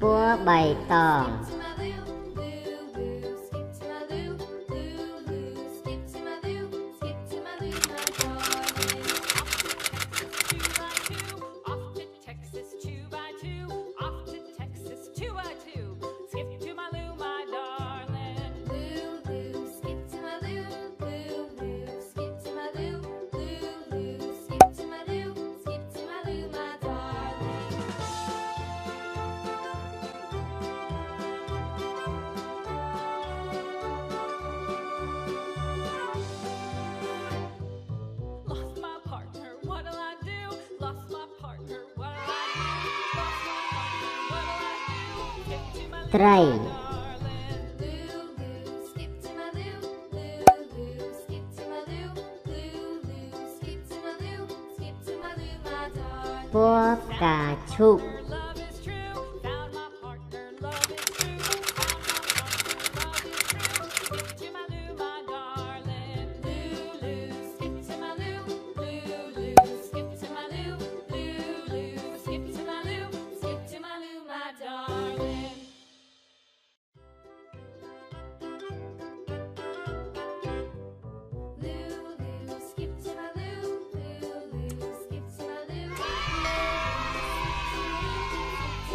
búa bày tòn ไตร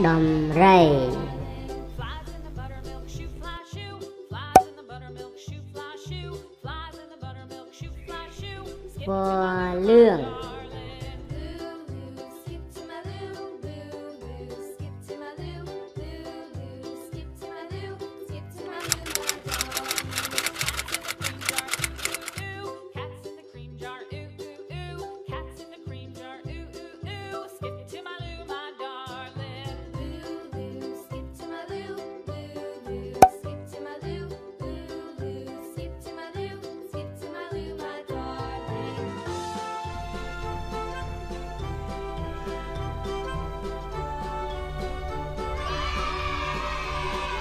Dom Ray.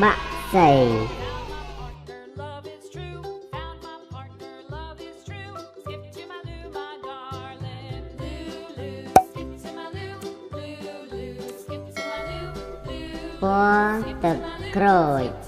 bạn giày Qua tự crowd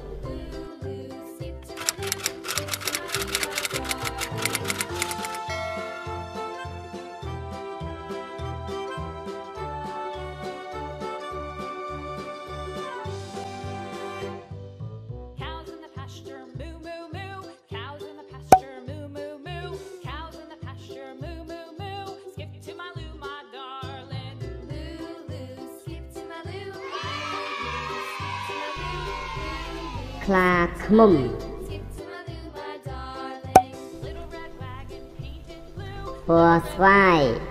clacklum. Horsefly.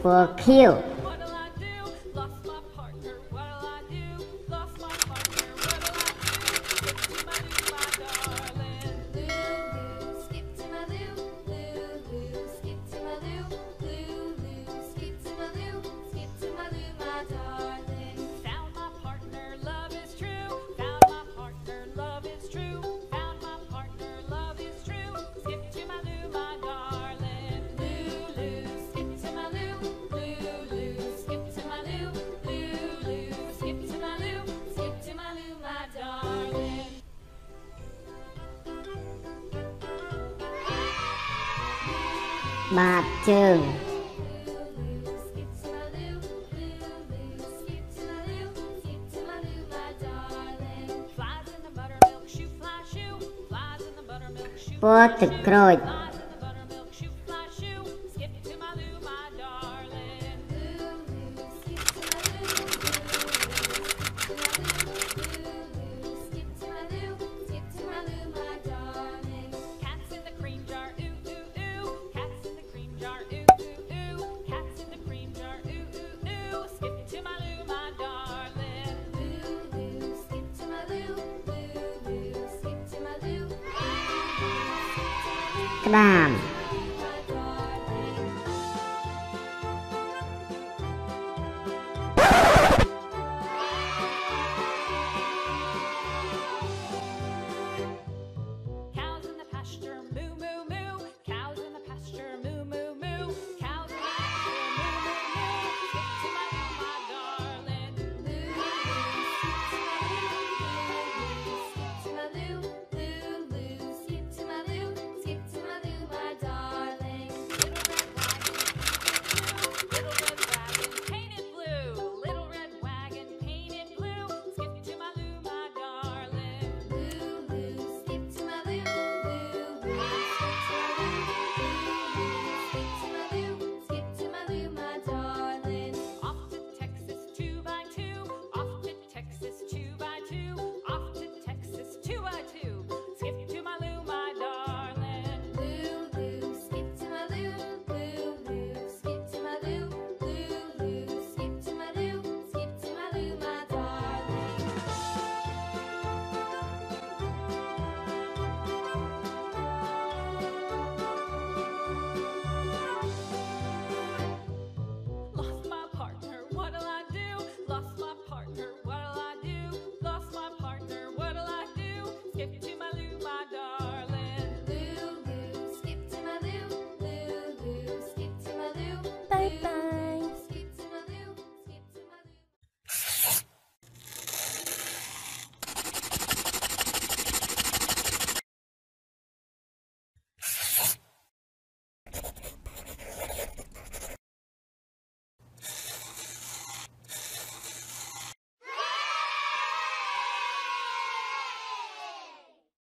For Q. បាតជើងពតទឹកក្រូច Bam.